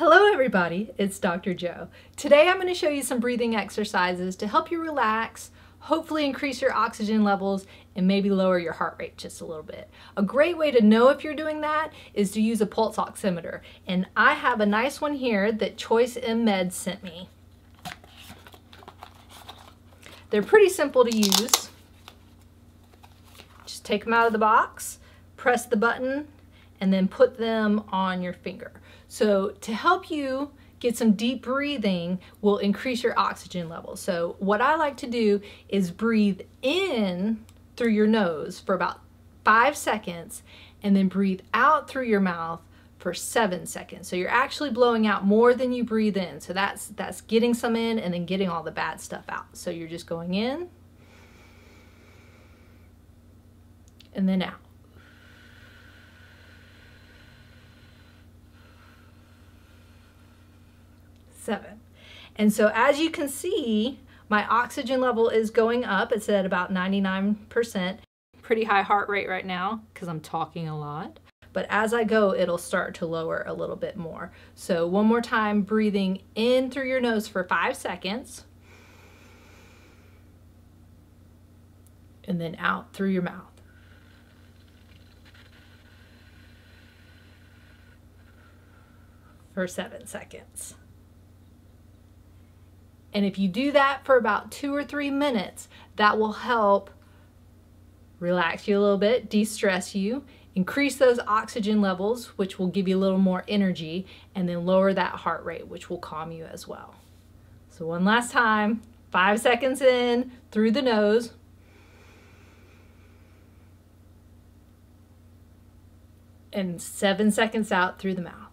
everybody, it's Dr. Jo. Today I'm going to show you some breathing exercises to help you relax, hopefully increase your oxygen levels, and maybe lower your heart rate just a little bit. A great way to know if you're doing that is to use a pulse oximeter. And I have a nice one here that ChoiceMMed sent me. They're pretty simple to use. Just take them out of the box, press the button, and then put them on your finger. So to help you get some deep breathing will increase your oxygen level. So what I like to do is breathe in through your nose for about five seconds and then breathe out through your mouth for seven seconds. So you're actually blowing out more than you breathe in. So that's, that's getting some in and then getting all the bad stuff out. So you're just going in and then out. Seven. And so as you can see, my oxygen level is going up. It's at about 99%. Pretty high heart rate right now because I'm talking a lot. But as I go, it'll start to lower a little bit more. So one more time, breathing in through your nose for five seconds. And then out through your mouth. For seven seconds. And if you do that for about two or three minutes, that will help relax you a little bit, de-stress you, increase those oxygen levels, which will give you a little more energy, and then lower that heart rate, which will calm you as well. So one last time, five seconds in through the nose. And seven seconds out through the mouth.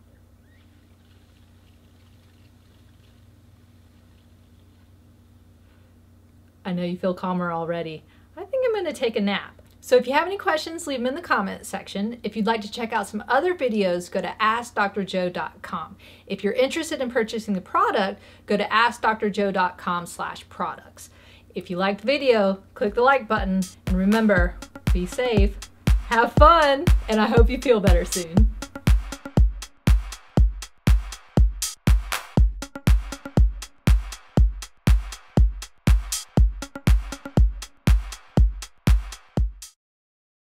I know you feel calmer already. I think I'm going to take a nap. So if you have any questions, leave them in the comment section. If you'd like to check out some other videos, go to AskDoctorJo.com. If you're interested in purchasing the product, go to AskDoctorJo.com slash products. If you liked the video, click the like button. And remember, be safe, have fun, and I hope you feel better soon.